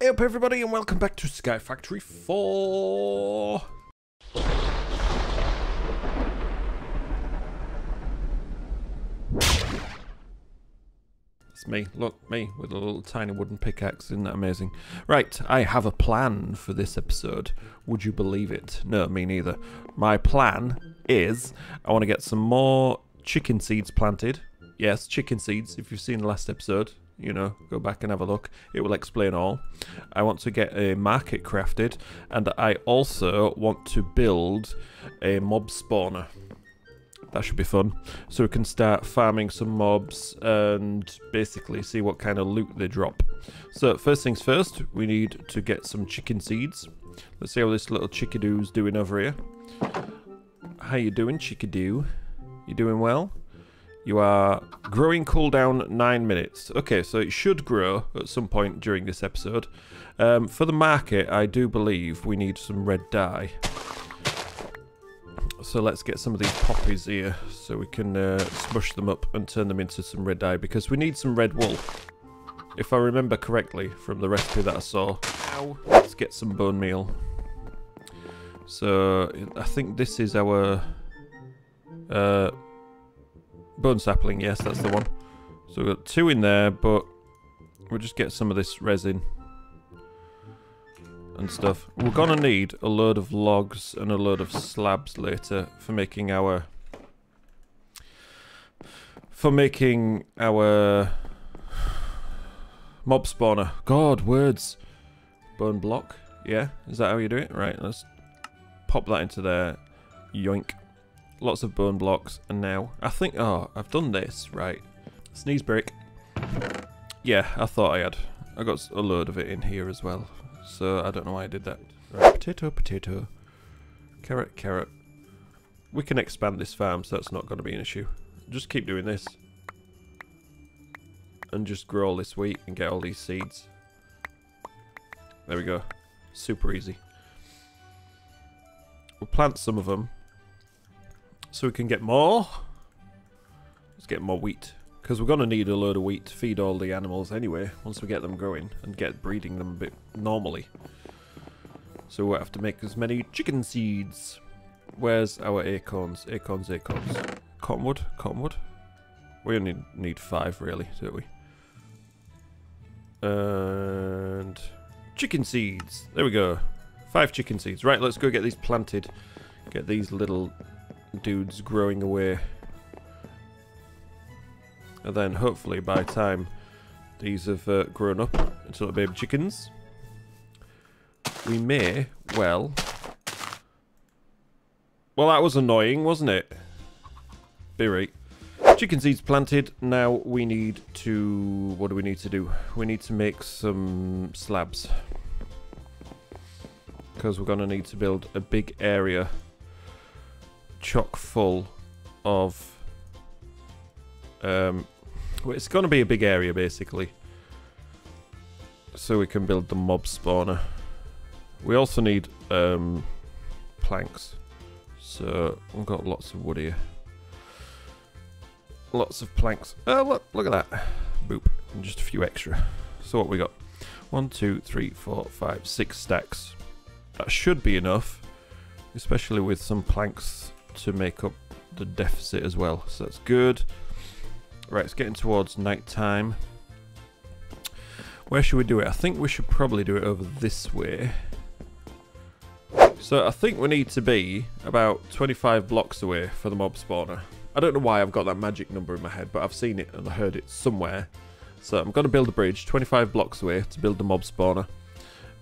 Hey up everybody and welcome back to Sky Factory 4! It's me, look, me, with a little tiny wooden pickaxe, isn't that amazing? Right, I have a plan for this episode. Would you believe it? No, me neither. My plan is, I want to get some more chicken seeds planted. Yes, chicken seeds, if you've seen the last episode, you know, go back and have a look. It will explain all. I want to get a market crafted, and I also want to build a mob spawner. That should be fun. So we can start farming some mobs and basically see what kind of loot they drop. So first things first, we need to get some chicken seeds. Let's see how this little chickadoo's doing over here. How you doing, chickadoo? You doing well? You are growing cooldown 9 minutes. Okay, so it should grow at some point during this episode. Um, for the market, I do believe we need some red dye. So let's get some of these poppies here so we can uh, smush them up and turn them into some red dye because we need some red wool. If I remember correctly from the recipe that I saw. Let's get some bone meal. So I think this is our uh, bone sapling. Yes, that's the one. So we've got two in there, but we'll just get some of this resin and stuff. We're gonna need a load of logs and a load of slabs later for making our for making our mob spawner. God, words. Bone block. Yeah, is that how you do it? Right, let's pop that into there. Yoink. Lots of bone blocks, and now I think. Oh, I've done this right. Sneeze break. Yeah, I thought I had. I got a load of it in here as well. So I don't know why I did that. Right, potato, potato. Carrot, carrot. We can expand this farm, so that's not going to be an issue. Just keep doing this. And just grow all this wheat and get all these seeds. There we go. Super easy. We'll plant some of them. So we can get more. Let's get more wheat. Because we're going to need a load of wheat to feed all the animals anyway, once we get them growing and get breeding them a bit normally. So we'll have to make as many chicken seeds. Where's our acorns? Acorns, acorns. Cottonwood? Cottonwood? We only need five, really, don't we? And... Chicken seeds! There we go. Five chicken seeds. Right, let's go get these planted. Get these little dudes growing away. And then hopefully by the time these have uh, grown up into little baby chickens, we may, well... Well, that was annoying, wasn't it? Be right. Chicken seeds planted. Now we need to... What do we need to do? We need to make some slabs. Because we're going to need to build a big area chock full of um, well, it's going to be a big area basically so we can build the mob spawner. We also need um, planks. So we've got lots of wood here. Lots of planks. Oh look, look at that. Boop. And just a few extra. So what we got? One two three four five six stacks. That should be enough especially with some planks to make up the deficit as well. So that's good. Right, it's getting towards night time. Where should we do it? I think we should probably do it over this way. So I think we need to be about 25 blocks away for the mob spawner. I don't know why I've got that magic number in my head, but I've seen it and I heard it somewhere. So I'm going to build a bridge 25 blocks away to build the mob spawner.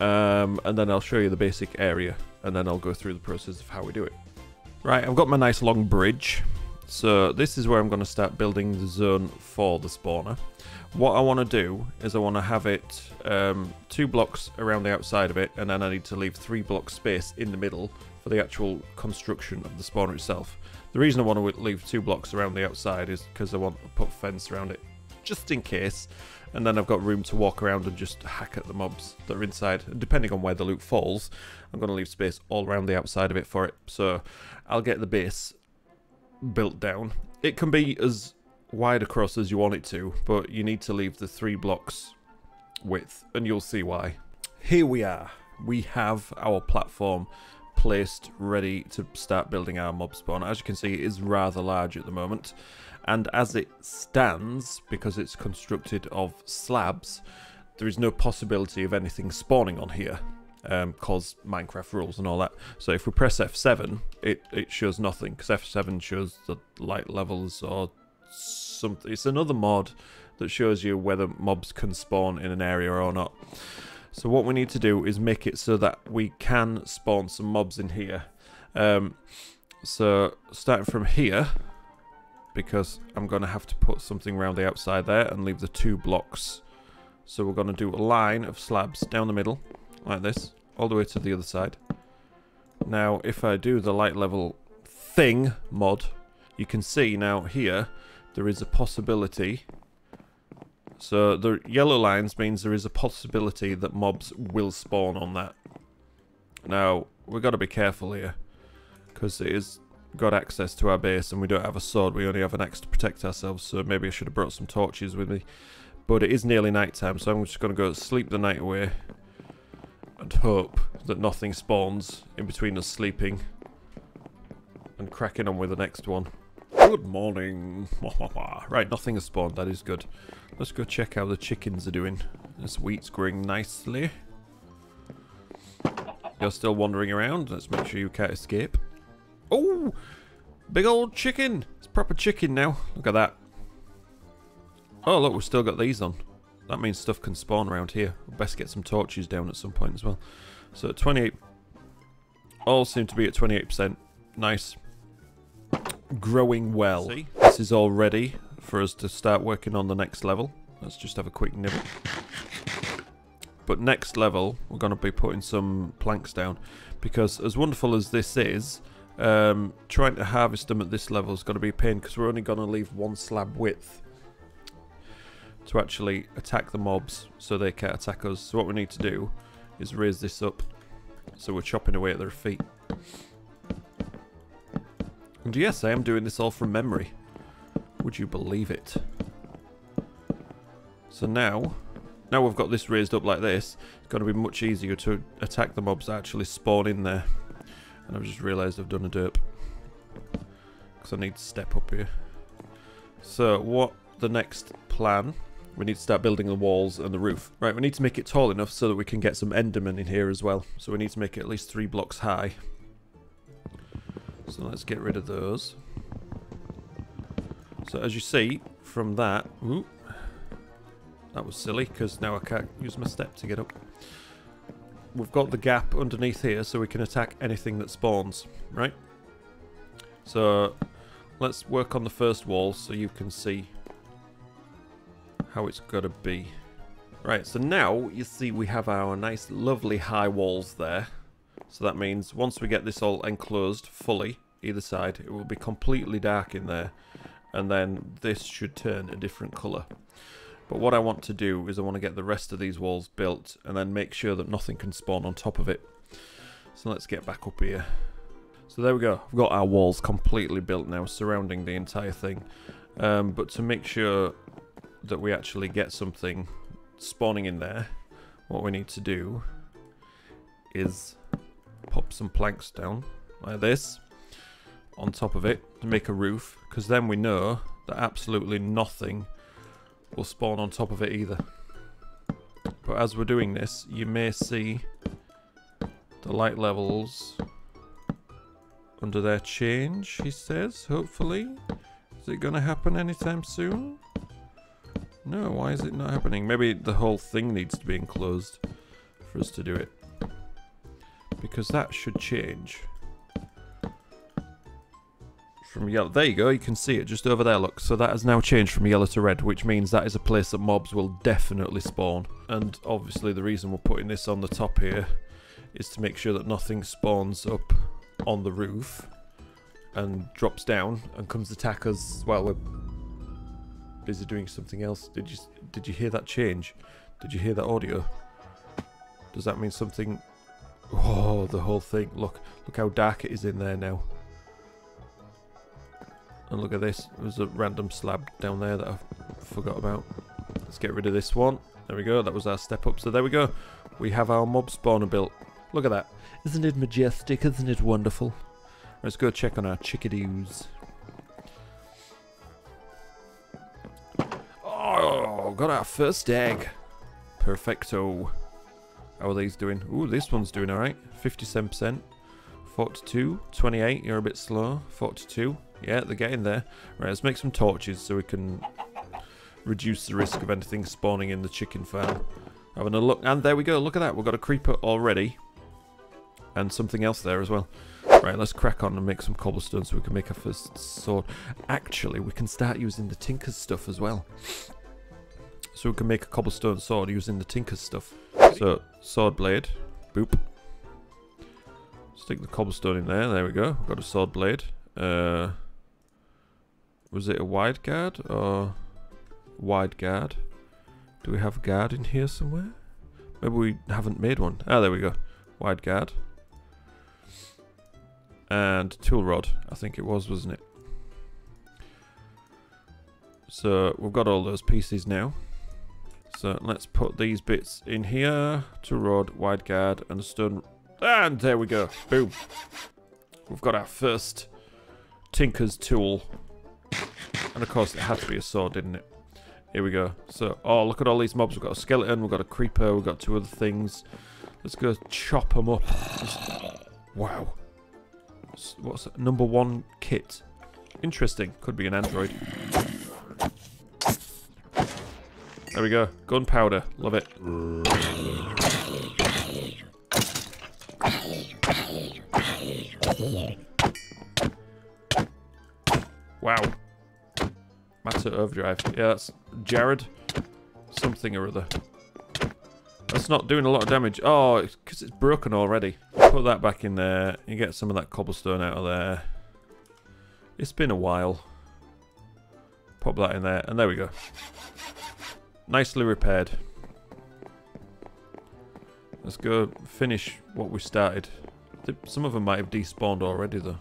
Um, and then I'll show you the basic area and then I'll go through the process of how we do it. Right, I've got my nice long bridge. So this is where I'm going to start building the zone for the spawner. What I want to do is I want to have it um, two blocks around the outside of it and then I need to leave three blocks space in the middle for the actual construction of the spawner itself. The reason I want to leave two blocks around the outside is because I want to put fence around it just in case and then I've got room to walk around and just hack at the mobs that are inside. And depending on where the loot falls, I'm going to leave space all around the outside of it for it. So I'll get the base built down. It can be as wide across as you want it to, but you need to leave the three blocks width, and you'll see why. here we are. We have our platform placed ready to start building our mob spawn. As you can see, it is rather large at the moment. And as it stands, because it's constructed of slabs, there is no possibility of anything spawning on here Um, because um, Minecraft rules and all that. So if we press F7, it, it shows nothing because F7 shows the light levels or something. It's another mod that shows you whether mobs can spawn in an area or not. So what we need to do is make it so that we can spawn some mobs in here. Um, so starting from here, because I'm going to have to put something around the outside there and leave the two blocks. So we're going to do a line of slabs down the middle, like this, all the way to the other side. Now, if I do the light level thing mod, you can see now here, there is a possibility so the yellow lines means there is a possibility that mobs will spawn on that. Now, we've got to be careful here. Because it is got access to our base and we don't have a sword. We only have an axe to protect ourselves. So maybe I should have brought some torches with me. But it is nearly night time. So I'm just going to go sleep the night away. And hope that nothing spawns in between us sleeping. And cracking on with the next one. Good morning. right, nothing has spawned. That is good. Let's go check how the chickens are doing. This wheat's growing nicely. You're still wandering around. Let's make sure you can't escape. Oh! Big old chicken! It's proper chicken now. Look at that. Oh, look, we've still got these on. That means stuff can spawn around here. We'll best get some torches down at some point as well. So 28... All seem to be at 28%. Nice. Growing well. See? This is all ready for us to start working on the next level. Let's just have a quick nibble. But next level, we're going to be putting some planks down. Because as wonderful as this is, um, trying to harvest them at this level is going to be a pain because we're only going to leave one slab width to actually attack the mobs so they can't attack us. So what we need to do is raise this up so we're chopping away at their feet. And yes, I am doing this all from memory. Would you believe it? So now, now we've got this raised up like this, it's going to be much easier to attack the mobs that actually spawn in there. And I've just realised I've done a derp. Because I need to step up here. So what the next plan, we need to start building the walls and the roof. Right, we need to make it tall enough so that we can get some endermen in here as well. So we need to make it at least three blocks high. So let's get rid of those. So as you see from that, ooh, that was silly because now I can't use my step to get up. We've got the gap underneath here so we can attack anything that spawns, right? So let's work on the first wall so you can see how it's got to be. Right, so now you see we have our nice lovely high walls there. So that means once we get this all enclosed fully, either side, it will be completely dark in there and then this should turn a different colour. But what I want to do is I want to get the rest of these walls built and then make sure that nothing can spawn on top of it. So let's get back up here. So there we go. We've got our walls completely built now, surrounding the entire thing. Um, but to make sure that we actually get something spawning in there, what we need to do is pop some planks down like this on top of it to make a roof because then we know that absolutely nothing will spawn on top of it either. But as we're doing this, you may see the light levels under there change, he says, hopefully. Is it going to happen anytime soon? No, why is it not happening? Maybe the whole thing needs to be enclosed for us to do it. Because that should change from yellow. There you go, you can see it just over there, look. So that has now changed from yellow to red, which means that is a place that mobs will definitely spawn. And obviously the reason we're putting this on the top here is to make sure that nothing spawns up on the roof and drops down and comes attack us while we're busy doing something else. Did you did you hear that change? Did you hear that audio? Does that mean something? Oh, the whole thing. Look, look how dark it is in there now. And look at this, there's a random slab down there that I forgot about. Let's get rid of this one. There we go, that was our step up. So there we go. we have our mob spawner built. Look at that. Isn't it majestic? Isn't it wonderful? Let's go check on our chickadees. Oh, got our first egg. Perfecto. How are these doing? Ooh, this one's doing alright. 57%. 42. 28, you're a bit slow. 42. Yeah, they're getting there. Right, let's make some torches so we can reduce the risk of anything spawning in the chicken farm. Having a look. And there we go. Look at that. We've got a creeper already. And something else there as well. Right, let's crack on and make some cobblestone so we can make our first sword. Actually, we can start using the Tinker's stuff as well. So we can make a cobblestone sword using the Tinker's stuff. So, sword blade. Boop. Stick the cobblestone in there. There we go. Got a sword blade. Uh, was it a wide guard or wide guard? Do we have a guard in here somewhere? Maybe we haven't made one. Ah, there we go. Wide guard. And tool rod, I think it was, wasn't it? So we've got all those pieces now. So let's put these bits in here. Tool rod, wide guard, and a stone. And there we go. Boom. We've got our first Tinker's tool. And of course it had to be a sword, didn't it? Here we go. So, oh, look at all these mobs. We've got a skeleton, we've got a creeper, we've got two other things. Let's go chop them up. Wow. What's that? Number one kit. Interesting. Could be an android. There we go. Gunpowder. Love it. Wow. Matter overdrive. Yeah, that's Jared. Something or other. That's not doing a lot of damage. Oh, because it's, it's broken already. Put that back in there. You get some of that cobblestone out of there. It's been a while. Pop that in there. And there we go. Nicely repaired. Let's go finish what we started. Some of them might have despawned already though.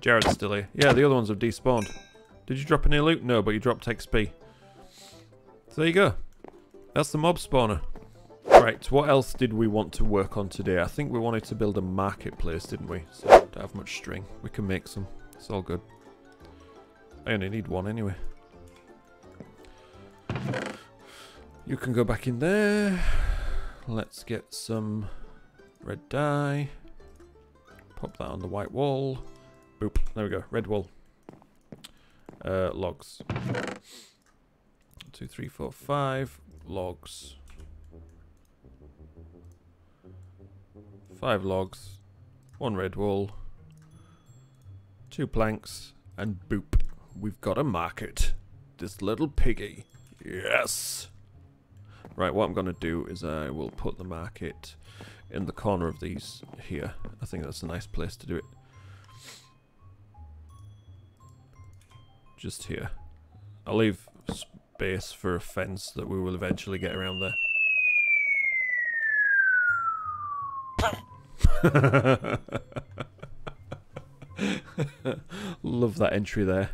Jared's still here. Yeah, the other ones have despawned. Did you drop any loot? No, but you dropped XP. So there you go. That's the mob spawner. Right, what else did we want to work on today? I think we wanted to build a marketplace, didn't we? So, don't have much string. We can make some. It's all good. I only need one anyway. You can go back in there. Let's get some red dye. Pop that on the white wool. Boop. There we go. Red wool. Uh, logs. Two, three, four, five. Logs. Five logs. One red wool. Two planks. And boop. We've got a market. This little piggy. Yes! Right, what I'm going to do is I will put the market in the corner of these here. I think that's a nice place to do it. Just here. I'll leave space for a fence that we will eventually get around there. Love that entry there.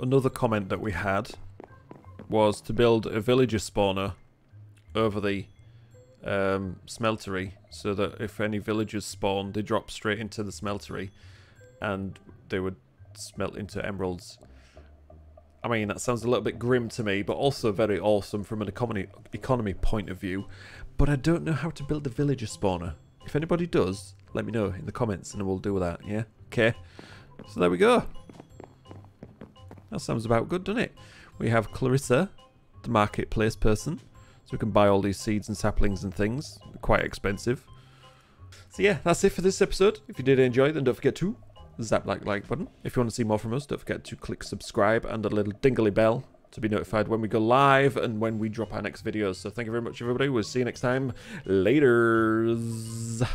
Another comment that we had was to build a villager spawner over the um, smeltery so that if any villagers spawn, they drop straight into the smeltery and they would smelt into emeralds. I mean, that sounds a little bit grim to me, but also very awesome from an economy economy point of view. But I don't know how to build a villager spawner. If anybody does, let me know in the comments and we'll do that, yeah? Okay. So there we go. That sounds about good, doesn't it? We have Clarissa, the marketplace person. So we can buy all these seeds and saplings and things. They're quite expensive. So yeah, that's it for this episode. If you did enjoy, then don't forget to zap that like button. If you want to see more from us, don't forget to click subscribe and the little dingly bell to be notified when we go live and when we drop our next videos. So thank you very much, everybody. We'll see you next time. Laters.